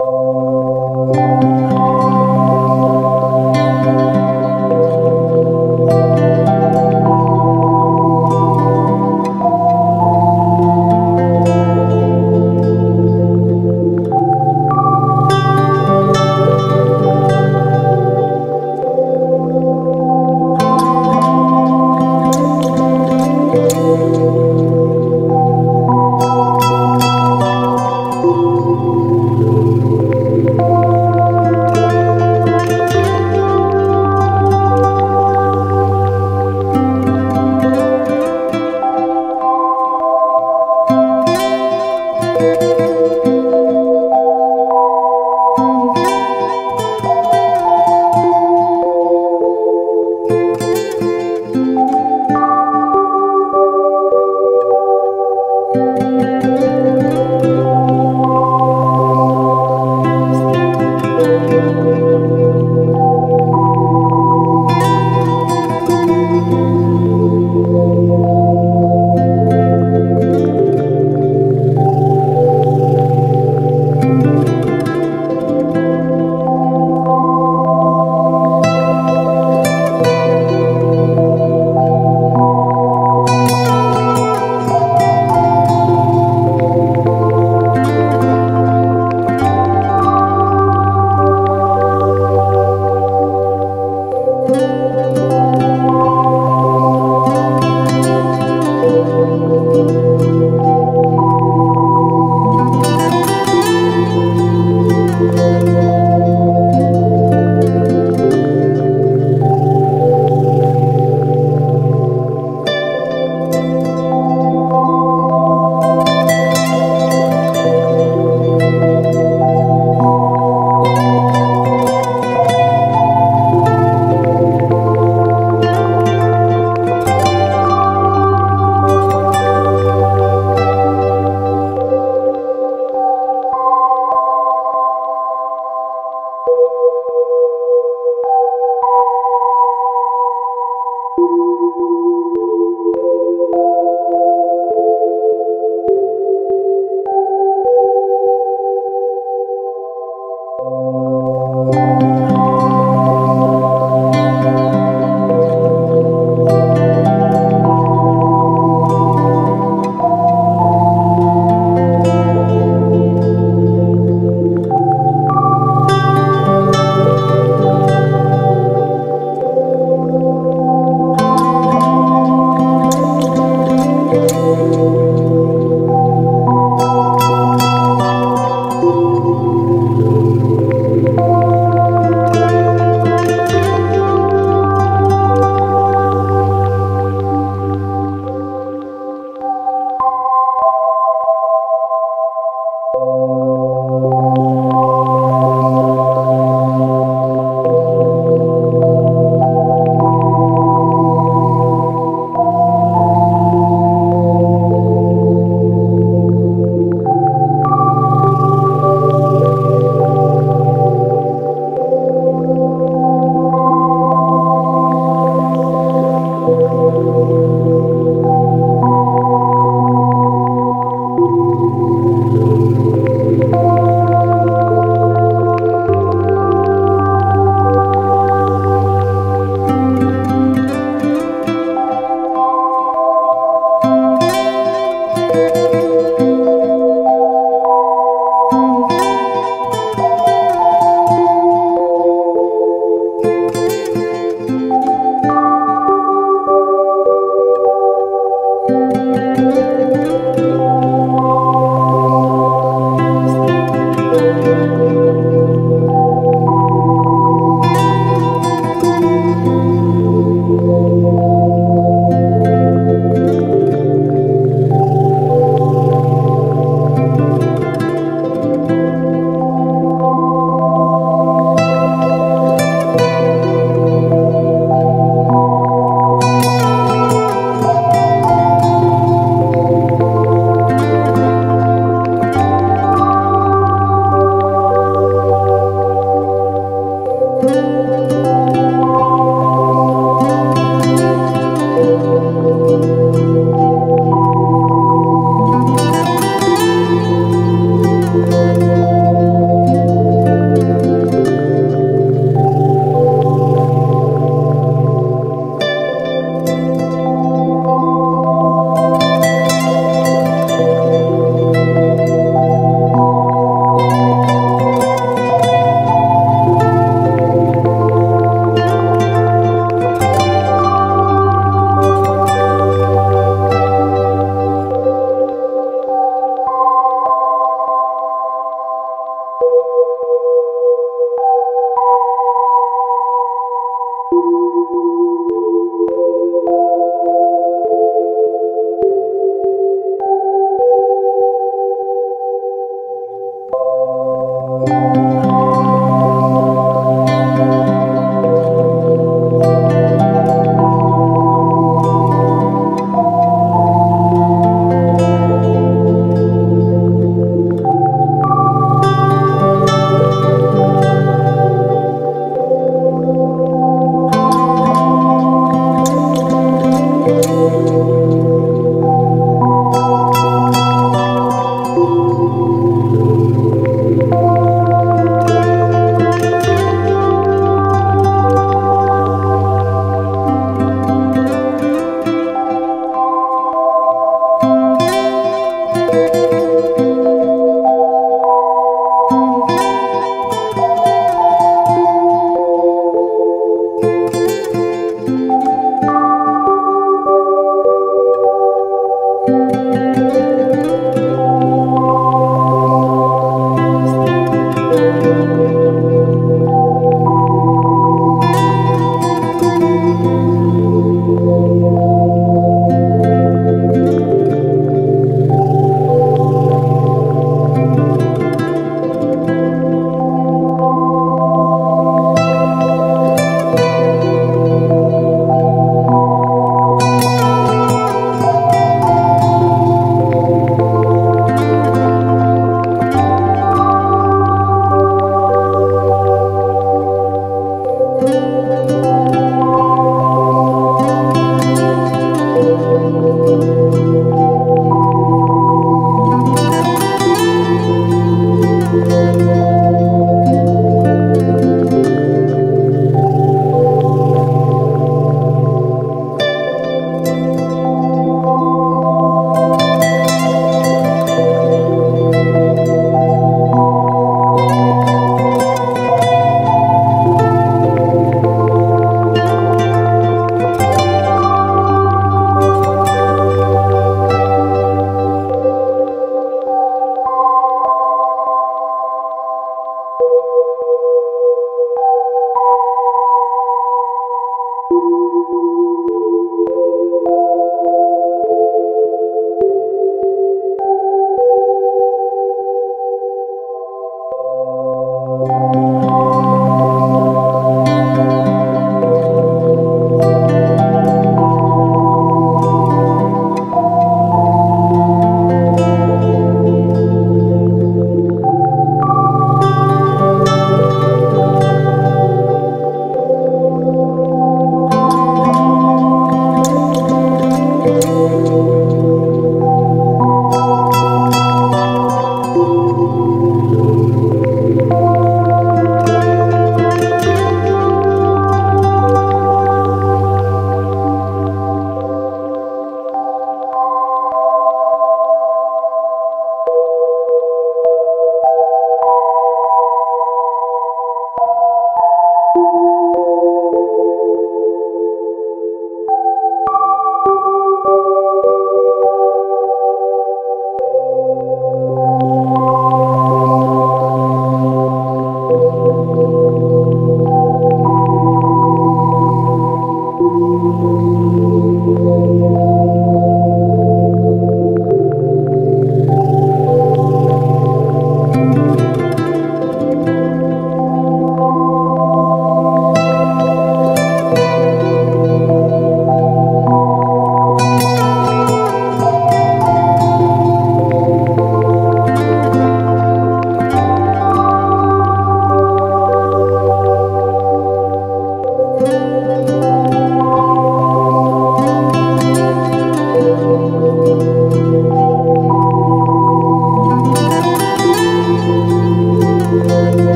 Oh.